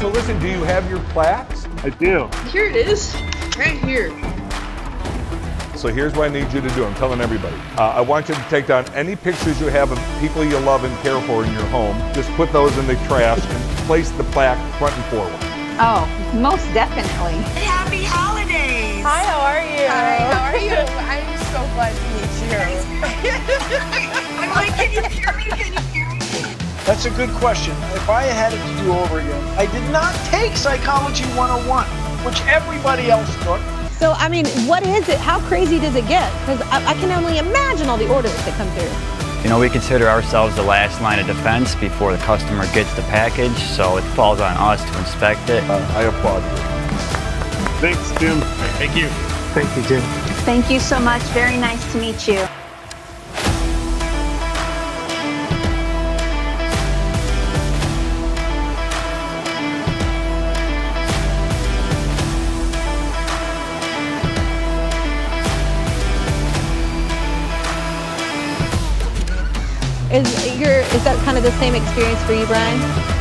So listen, do you have your plaques? I do. Here it is, right here. So here's what I need you to do. I'm telling everybody. Uh, I want you to take down any pictures you have of people you love and care for in your home. Just put those in the trash and place the plaque front and forward. Oh, most definitely. Happy holidays! Hi, how are you? Hi, how are you? I'm so glad That's a good question. If I had it to do over again, I did not take Psychology 101, which everybody else took. So, I mean, what is it? How crazy does it get? Because I, I can only imagine all the orders that come through. You know, we consider ourselves the last line of defense before the customer gets the package, so it falls on us to inspect it. Uh, I applaud you. Thanks, Jim. Thank you. Thank you, Jim. Thank you so much. Very nice to meet you. Is your is that kind of the same experience for you, Brian?